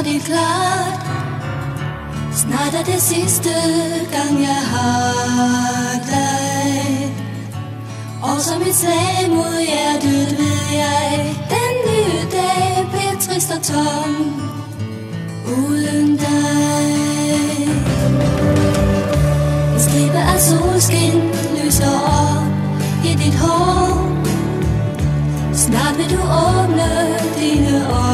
står det klart. Snart er det sidste gang jeg har dig. Og som et slag mod hjertet ved jeg Den nye dag bliver trist og tom Uden dig. En stribe af solskin lyser op i dit hår. Snart vil du åbne dine øjne.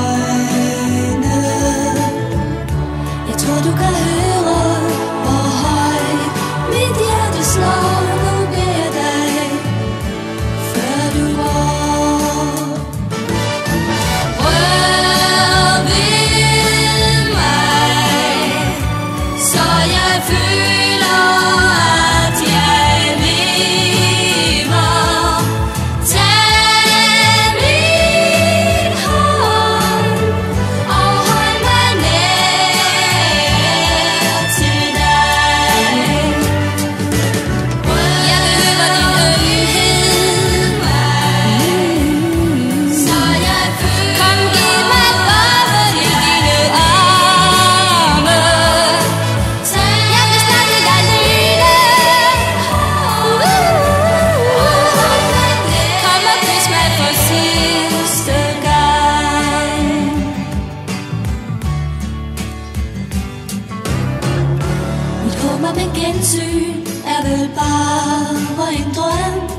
men gensyn er vel bare en drøm.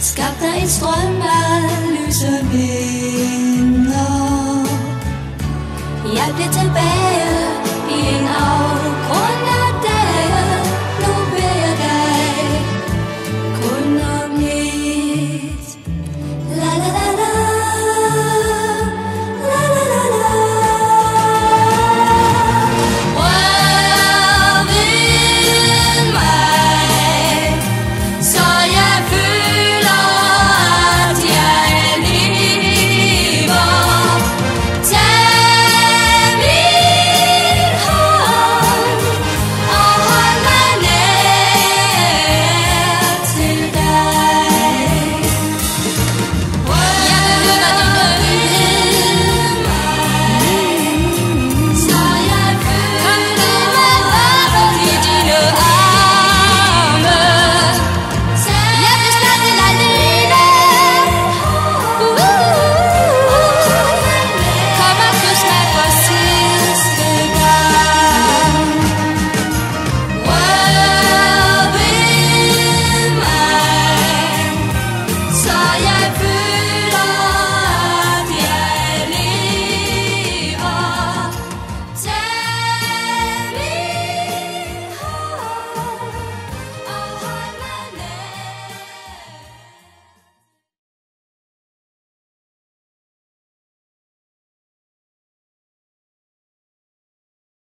Skabt af en strøm af lyse vind.